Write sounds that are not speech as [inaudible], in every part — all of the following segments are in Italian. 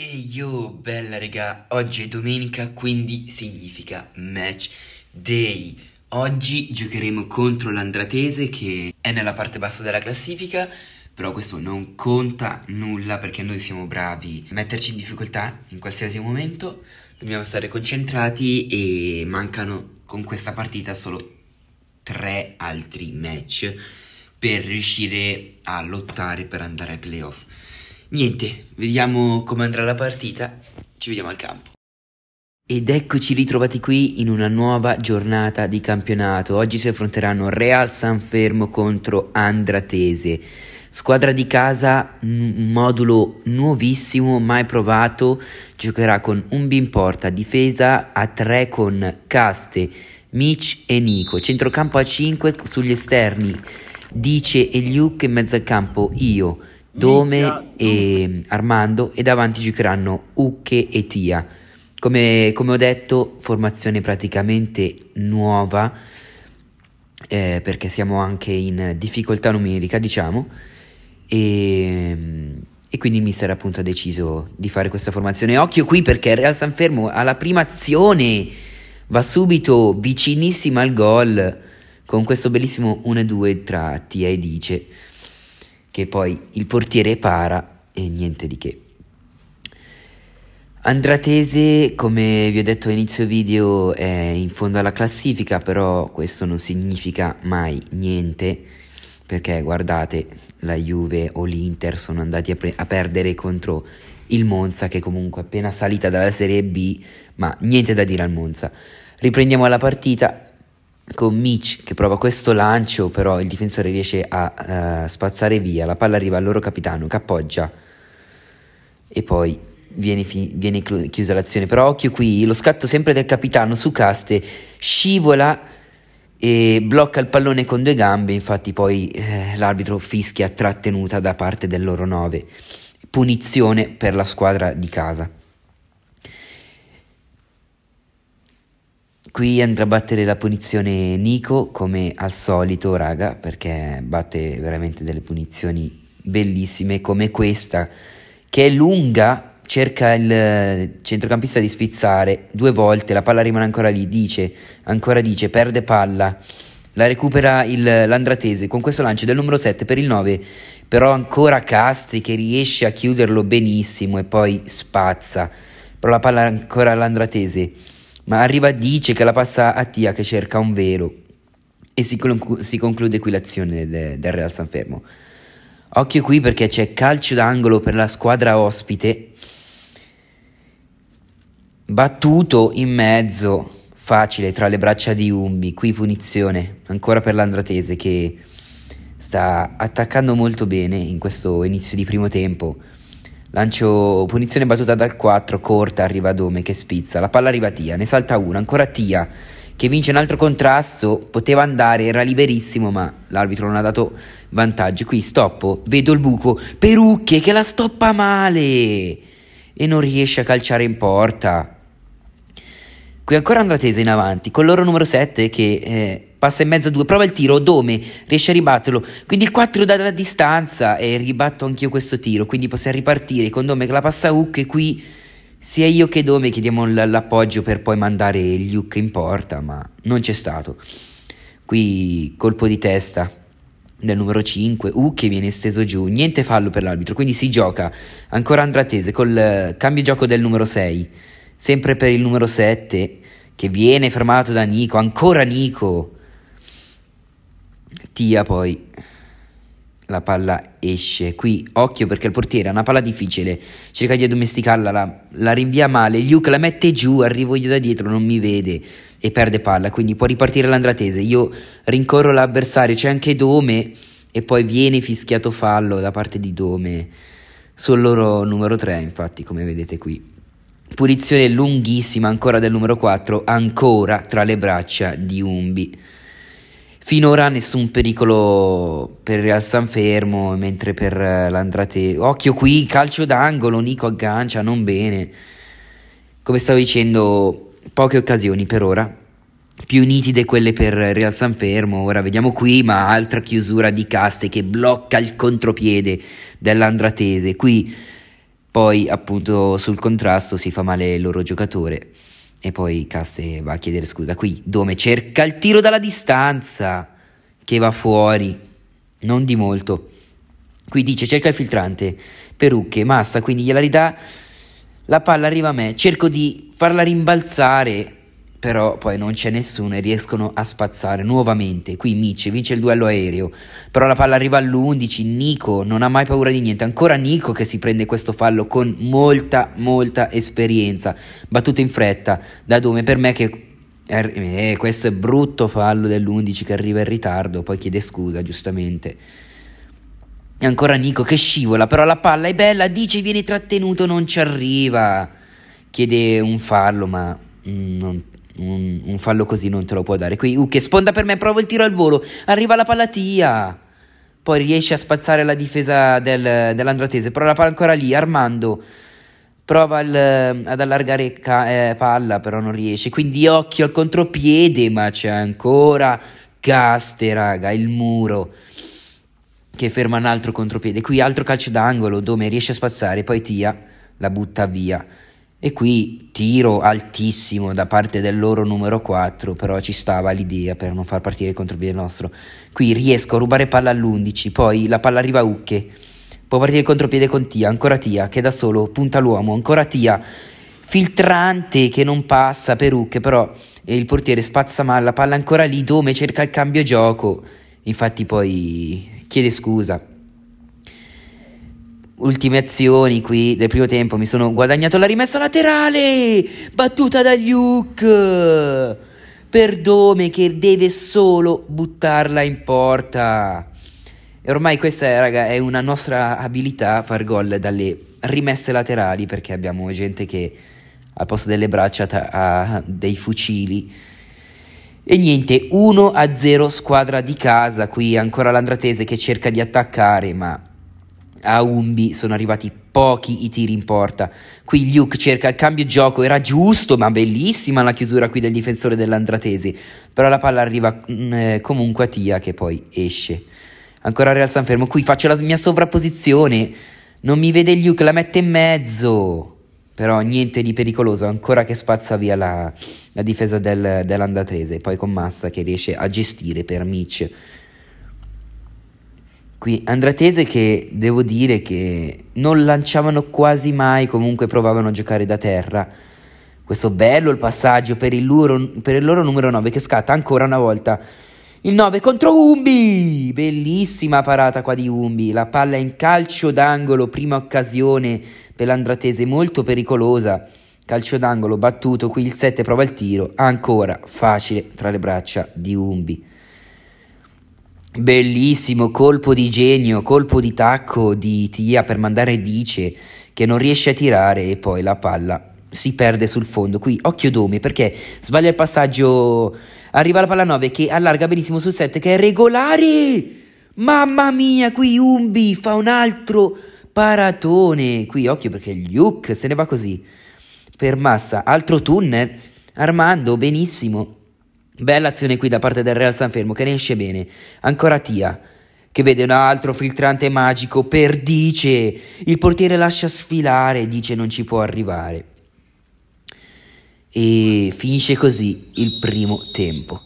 E io, bella raga, oggi è domenica, quindi significa match day. Oggi giocheremo contro l'Andratese che è nella parte bassa della classifica, però questo non conta nulla perché noi siamo bravi a metterci in difficoltà in qualsiasi momento, dobbiamo stare concentrati e mancano con questa partita solo tre altri match per riuscire a lottare per andare ai playoff. Niente, vediamo come andrà la partita, ci vediamo al campo. Ed eccoci ritrovati qui in una nuova giornata di campionato. Oggi si affronteranno Real Sanfermo contro Andratese. Squadra di casa, un modulo nuovissimo, mai provato. Giocherà con un bin porta, difesa a 3 con Caste, Mitch e Nico. Centrocampo a 5 sugli esterni, Dice e Luke in mezzo al campo io. Dome e Armando e davanti giocheranno Ucche e Tia. Come, come ho detto, formazione praticamente nuova eh, perché siamo anche in difficoltà numerica, diciamo. E, e quindi il mister appunto ha deciso di fare questa formazione. Occhio qui perché Real Sanfermo alla prima azione va subito vicinissima al gol con questo bellissimo 1-2 tra Tia e Dice che poi il portiere para e niente di che. Andratese, come vi ho detto all'inizio video, è in fondo alla classifica, però questo non significa mai niente, perché guardate, la Juve o l'Inter sono andati a, a perdere contro il Monza, che comunque è appena salita dalla Serie B, ma niente da dire al Monza. Riprendiamo la partita, con Mitch che prova questo lancio, però il difensore riesce a uh, spazzare via, la palla arriva al loro capitano che appoggia e poi viene, fi- viene chiusa l'azione. Però occhio qui, lo scatto sempre del capitano su Caste scivola e blocca il pallone con due gambe, infatti poi eh, l'arbitro fischia trattenuta da parte del loro 9. Punizione per la squadra di casa. Qui andrà a battere la punizione Nico come al solito, raga, perché batte veramente delle punizioni bellissime come questa, che è lunga, cerca il centrocampista di spizzare due volte, la palla rimane ancora lì, dice, ancora dice, perde palla, la recupera il, l'Andratese con questo lancio del numero 7 per il 9, però ancora Castri che riesce a chiuderlo benissimo e poi spazza, però la palla ancora all'Andratese ma arriva dice che la passa a Tia che cerca un velo. E si, conclu- si conclude qui l'azione del, del Real Sanfermo. Occhio qui perché c'è calcio d'angolo per la squadra ospite, battuto in mezzo, facile, tra le braccia di Umbi, qui punizione, ancora per l'Andratese che sta attaccando molto bene in questo inizio di primo tempo Lancio punizione battuta dal 4, corta, arriva Dome che spizza, la palla arriva Tia, ne salta una, ancora Tia che vince un altro contrasto, poteva andare, era liberissimo ma l'arbitro non ha dato vantaggio, qui stoppo, vedo il buco, Perucche che la stoppa male e non riesce a calciare in porta. Qui ancora Andratese in avanti, con loro numero 7 che eh, passa in mezzo a due, prova il tiro, Dome riesce a ribatterlo, quindi il 4 dalla distanza e ribatto anch'io questo tiro, quindi possiamo ripartire. Con Dome che la passa a Hook e qui sia io che Dome chiediamo l'appoggio per poi mandare gli Hook in porta, ma non c'è stato. Qui colpo di testa del numero 5, U che viene steso giù, niente fallo per l'arbitro, quindi si gioca. Ancora Andratese col eh, cambio gioco del numero 6 sempre per il numero 7 che viene fermato da Nico, ancora Nico. Tia poi la palla esce. Qui occhio perché il portiere ha una palla difficile, cerca di addomesticarla, la, la rinvia male, Luke la mette giù, arrivo io da dietro, non mi vede e perde palla, quindi può ripartire l'Andratese. Io rincorro l'avversario, c'è anche Dome e poi viene fischiato fallo da parte di Dome sul loro numero 3, infatti, come vedete qui. Punizione lunghissima ancora del numero 4, ancora tra le braccia di Umbi. Finora nessun pericolo per Real Sanfermo, mentre per l'Andrate... Occhio qui, calcio d'angolo, Nico aggancia, non bene. Come stavo dicendo, poche occasioni per ora. Più nitide quelle per Real Sanfermo, ora vediamo qui, ma altra chiusura di Caste che blocca il contropiede dell'Andratese. Qui Poi appunto sul contrasto si fa male il loro giocatore e poi Caste va a chiedere scusa. Qui Dome cerca il tiro dalla distanza che va fuori, non di molto. Qui dice cerca il filtrante, Perucche, Massa, quindi gliela ridà, la palla arriva a me, cerco di farla rimbalzare però poi non c'è nessuno e riescono a spazzare nuovamente. Qui Mitch vince il duello aereo, però la palla arriva all'11, Nico non ha mai paura di niente, ancora Nico che si prende questo fallo con molta molta esperienza, battuto in fretta, da dove per me che eh, questo è brutto fallo dell'11 che arriva in ritardo, poi chiede scusa giustamente. E ancora Nico che scivola, però la palla è bella, dice viene trattenuto, non ci arriva. Chiede un fallo, ma mm, non, un, un, fallo così non te lo può dare. Qui uh, che sponda per me, provo il tiro al volo, arriva la pallatia. Poi riesce a spazzare la difesa del, dell'Andratese, però la palla ancora lì, Armando prova il, ad allargare ca- eh, palla, però non riesce. Quindi occhio al contropiede, ma c'è ancora Caste, raga, il muro che ferma un altro contropiede. Qui altro calcio d'angolo, dove riesce a spazzare, poi Tia la butta via. E qui tiro altissimo da parte del loro numero 4, però ci stava l'idea per non far partire il contropiede nostro. Qui riesco a rubare palla all'11, poi la palla arriva a Ucche. Può partire il contropiede con Tia, ancora Tia, che da solo punta l'uomo, ancora Tia. Filtrante che non passa per Ucche, però il portiere spazza male, la palla ancora lì, Dome cerca il cambio gioco. Infatti poi chiede scusa ultime azioni qui del primo tempo mi sono guadagnato la rimessa laterale! Battuta da Luke! Per Dome che deve solo buttarla in porta. E ormai questa raga, è una nostra abilità far gol dalle rimesse laterali perché abbiamo gente che al posto delle braccia ha dei fucili. E niente 1 a 0 squadra di casa. Qui ancora l'Andratese che cerca di attaccare ma a Umbi sono arrivati pochi i tiri in porta. Qui Luke cerca il cambio gioco, era giusto, ma bellissima la chiusura qui del difensore dell'Andratesi. Però la palla arriva mm, eh, comunque a Tia che poi esce. Ancora Real Sanfermo, qui faccio la mia sovrapposizione. Non mi vede Luke, la mette in mezzo. Però niente di pericoloso, ancora che spazza via la, la difesa del, dell'Andratese. Poi con Massa che riesce a gestire per Mitch Qui Andratese che devo dire che non lanciavano quasi mai, comunque provavano a giocare da terra. Questo bello il passaggio per il loro, per il loro numero 9 che scatta ancora una volta. Il 9 contro Umbi! Bellissima parata qua di Umbi. La palla in calcio d'angolo, prima occasione per l'Andratese, molto pericolosa. Calcio d'angolo battuto, qui il 7 prova il tiro, ancora facile tra le braccia di Umbi. Bellissimo, colpo di genio, colpo di tacco di Tia per mandare Dice che non riesce a tirare e poi la palla si perde sul fondo. Qui occhio Domi perché sbaglia il passaggio, arriva la palla 9 che allarga benissimo sul 7 che è regolare. Mamma mia, qui Umbi fa un altro paratone. Qui occhio perché Luke se ne va così. Per Massa, altro tunnel. Armando, benissimo. Bella azione qui da parte del Real Sanfermo che ne esce bene. Ancora Tia che vede un altro filtrante magico per Dice. Il portiere lascia sfilare, dice non ci può arrivare. E finisce così il primo tempo.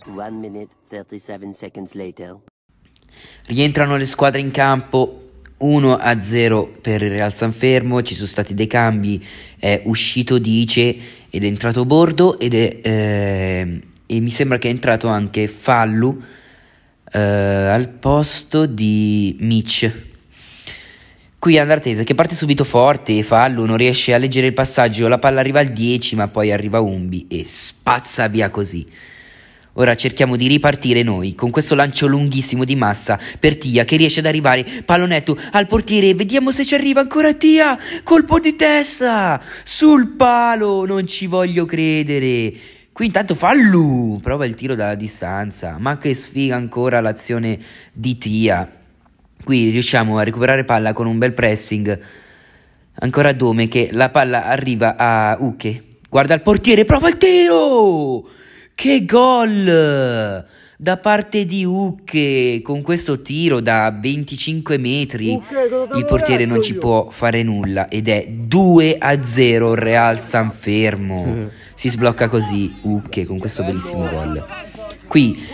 Rientrano le squadre in campo 1 a 0 per il Real Sanfermo, ci sono stati dei cambi, è uscito Dice ed è entrato Bordo ed è eh, e mi sembra che è entrato anche Fallu eh, al posto di Mitch. Qui Andartese che parte subito forte e Fallu non riesce a leggere il passaggio, la palla arriva al 10 ma poi arriva Umbi e spazza via così. Ora cerchiamo di ripartire noi con questo lancio lunghissimo di massa per Tia che riesce ad arrivare pallonetto al portiere. Vediamo se ci arriva ancora Tia. Colpo di testa sul palo. Non ci voglio credere. Qui intanto Fallu prova il tiro dalla distanza, ma che sfiga ancora l'azione di Tia. Qui riusciamo a recuperare palla con un bel pressing. Ancora Dome che la palla arriva a Uche. Guarda il portiere, prova il tiro! Che gol! Da parte di Ucche con questo tiro da 25 metri. Ucche, il portiere non ci può fare nulla ed è 2 a 0 Real San Fermo. [laughs] Si sblocca così Ucche con questo bellissimo gol. Qui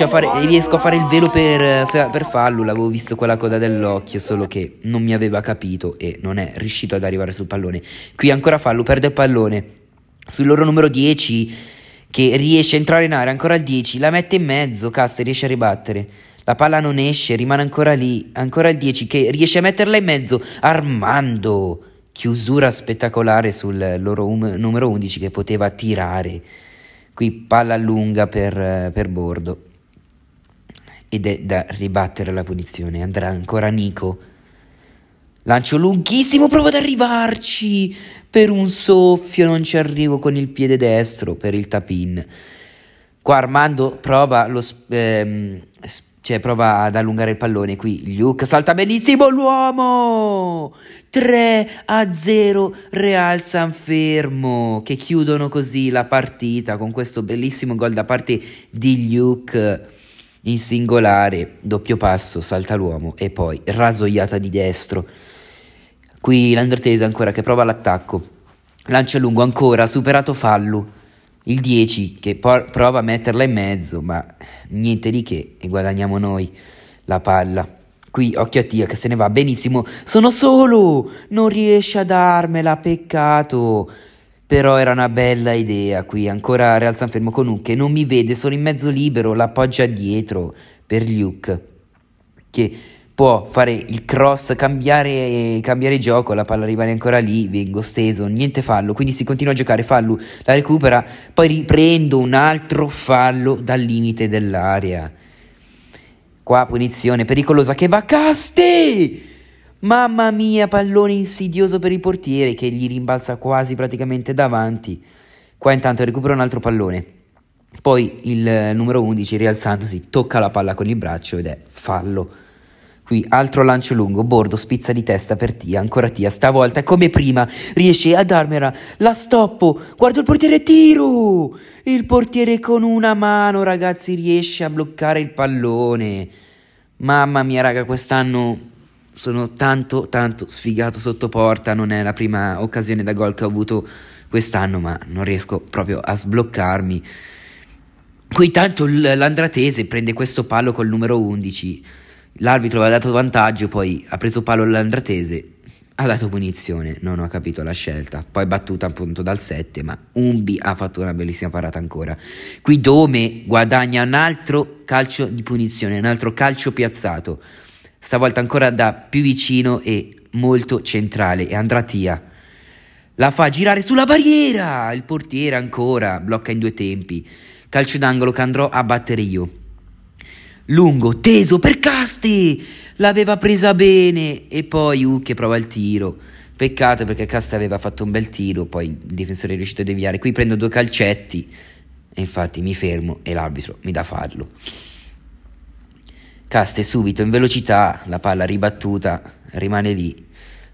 a fare, riesco a fare il velo per, per fallo, l'avevo visto con la coda dell'occhio, solo che non mi aveva capito e non è riuscito ad arrivare sul pallone. Qui ancora fallo, perde il pallone. Sul loro numero 10 che riesce a entrare in area ancora al 10, la mette in mezzo, Casta riesce a ribattere. La palla non esce, rimane ancora lì, ancora al 10 che riesce a metterla in mezzo, Armando. Chiusura spettacolare sul loro um- numero 11 che poteva tirare. Qui palla lunga per, per Bordo. Ed è da ribattere la punizione. Andrà ancora Nico. Lancio lunghissimo, provo ad arrivarci. Per un soffio non ci arrivo con il piede destro per il tapin. Qua Armando prova, lo, ehm, cioè prova ad allungare il pallone. Qui Luke salta benissimo l'uomo. 3 a 0 Real San Fermo che chiudono così la partita con questo bellissimo gol da parte di Luke in singolare. Doppio passo, salta l'uomo e poi rasoiata di destro. Qui l'Andretese ancora che prova l'attacco. Lancia lungo ancora, superato fallo. Il 10 che por- prova a metterla in mezzo, ma niente di che e guadagniamo noi la palla. Qui occhio a Tia che se ne va benissimo. Sono solo! Non riesce a darmela, peccato. Però era una bella idea qui, ancora Real Sanfermo con Uc non mi vede, sono in mezzo libero, l'appoggia dietro per Luke che può fare il cross, cambiare, cambiare gioco, la palla rimane ancora lì, vengo steso, niente fallo, quindi si continua a giocare, fallo, la recupera, poi riprendo un altro fallo dal limite dell'area. Qua punizione pericolosa che va a Caste! Mamma mia, pallone insidioso per il portiere che gli rimbalza quasi praticamente davanti. Qua intanto recupera un altro pallone. Poi il numero 11 rialzandosi tocca la palla con il braccio ed è fallo. Qui altro lancio lungo, bordo, spizza di testa per Tia, ancora Tia, stavolta come prima, riesce a darmela, la stoppo, guardo il portiere, tiro! Il portiere con una mano, ragazzi, riesce a bloccare il pallone. Mamma mia, raga, quest'anno sono tanto, tanto sfigato sotto porta, non è la prima occasione da gol che ho avuto quest'anno, ma non riesco proprio a sbloccarmi. Qui tanto l'Andratese prende questo pallo col numero 11 L'arbitro aveva dato vantaggio, poi ha preso palo l'Andratese, ha dato punizione, non ho capito la scelta. Poi battuta appunto dal 7, ma Umbi ha fatto una bellissima parata ancora. Qui Dome guadagna un altro calcio di punizione, un altro calcio piazzato. Stavolta ancora da più vicino e molto centrale e andrà Tia. La fa girare sulla barriera, il portiere ancora blocca in due tempi. Calcio d'angolo che andrò a battere io lungo, teso per Casti. L'aveva presa bene e poi Ucche prova il tiro. Peccato perché Casti aveva fatto un bel tiro, poi il difensore è riuscito a deviare. Qui prendo due calcetti e infatti mi fermo e l'arbitro mi dà farlo. Caste subito in velocità, la palla ribattuta, rimane lì.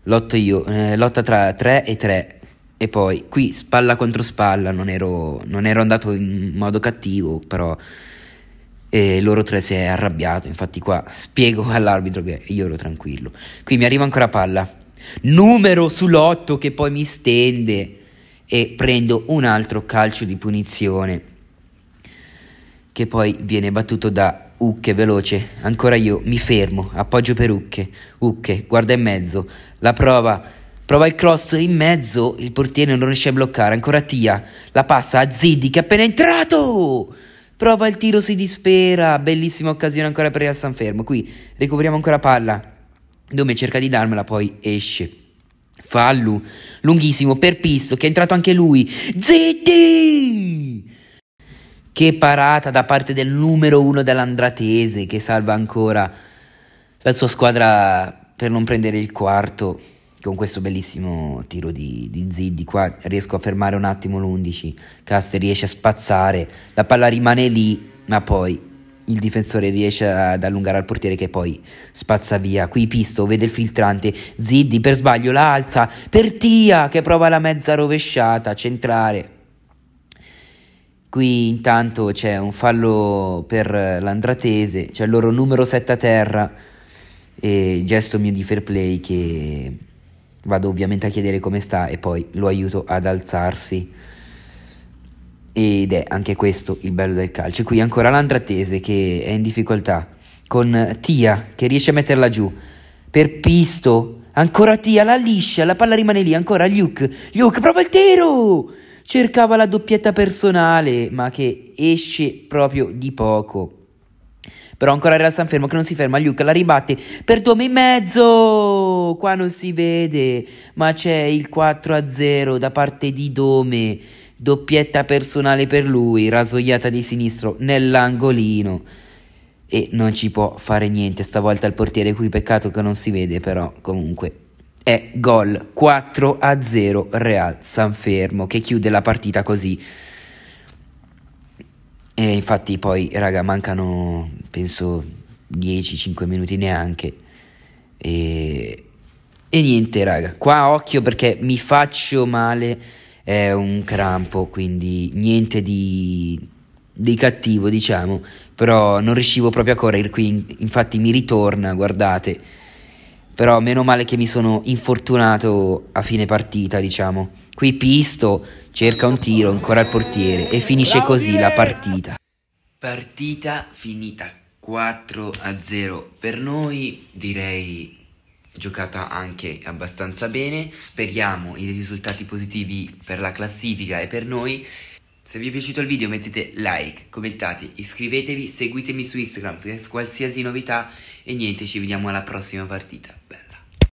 Lotto io, eh, lotta tra 3 e 3 e poi qui spalla contro spalla, non ero, non ero andato in modo cattivo, però e loro tre si è arrabbiato, infatti qua spiego [laughs] all'arbitro che io ero tranquillo. Qui mi arriva ancora palla, numero sull'otto che poi mi stende e prendo un altro calcio di punizione che poi viene battuto da Ucche veloce. Ancora io mi fermo, appoggio per Ucche. Ucche guarda in mezzo, la prova, prova il cross in mezzo, il portiere non riesce a bloccare. Ancora Tia, la passa a Ziddi che è appena entrato. Prova il tiro, si dispera. Bellissima occasione ancora per il Sanfermo. Qui recuperiamo ancora palla. Dome cerca di darmela, poi esce. Fallu, lunghissimo per Pisso, che è entrato anche lui. Zitti! Che parata da parte del numero uno dell'Andratese, che salva ancora la sua squadra per non prendere il quarto con questo bellissimo tiro di, di Ziddi qua riesco a fermare un attimo l'11 Caster riesce a spazzare. La palla rimane lì ma poi il difensore riesce ad allungare al portiere che poi spazza via. Qui Pisto vede il filtrante. Ziddi per sbaglio la alza per Tia che prova la mezza rovesciata a centrare Qui intanto c'è un fallo per l'Andratese, c'è il loro numero 7 a terra e gesto mio di fair play che vado ovviamente a chiedere come sta e poi lo aiuto ad alzarsi. Ed è anche questo il bello del calcio. Qui ancora l'Andratese che è in difficoltà con Tia che riesce a metterla giù per Pisto. Ancora Tia la liscia, la palla rimane lì, ancora Luke. Luke, prova il tiro! cercava la doppietta personale, ma che esce proprio di poco. Però ancora Real Sanfermo che non si ferma, Luke la ribatte per Dome in mezzo. Qua non si vede, ma c'è il 4-0 da parte di Dome. Doppietta personale per lui, rasoiata di sinistro nell'angolino. E non ci può fare niente stavolta il portiere qui, peccato che non si vede, però comunque è gol 4 a 0 Real Sanfermo che chiude la partita così. E infatti poi raga mancano penso 10-5 minuti neanche. E, e niente raga, qua occhio perché mi faccio male, è un crampo, quindi niente di, di cattivo diciamo, però non riuscivo proprio a correre qui, infatti mi ritorna, guardate però meno male che mi sono infortunato a fine partita, diciamo. Qui Pisto cerca un tiro, ancora il portiere e finisce così la partita. Partita finita 4 a 0 per noi, direi giocata anche abbastanza bene. Speriamo i risultati positivi per la classifica e per noi. Se vi è piaciuto il video mettete like, commentate, iscrivetevi, seguitemi su Instagram per qualsiasi novità e niente, ci vediamo alla prossima partita. Bella.